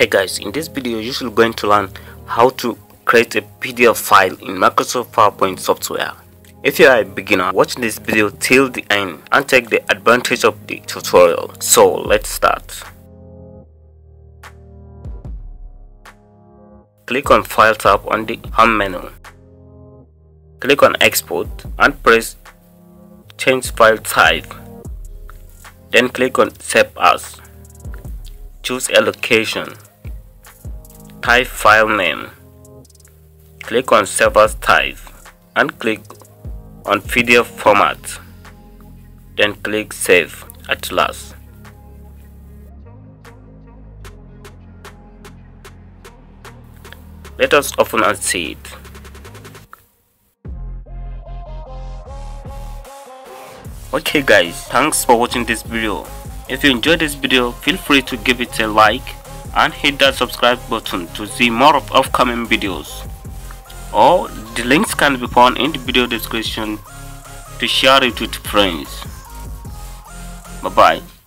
Hey guys, in this video you should going to learn how to create a PDF file in Microsoft PowerPoint software. If you are a beginner, watch this video till the end and take the advantage of the tutorial. So let's start. Click on File tab on the Home menu. Click on Export and press Change File Type. Then click on Save As. Choose a location. Type file name. Click on As Type and click on PDF format. Then click Save at last. Let us open and see it. Okay guys, thanks for watching this video. If you enjoyed this video, feel free to give it a like and hit that subscribe button to see more of upcoming videos. Or the links can be found in the video description to share it with friends. Bye bye.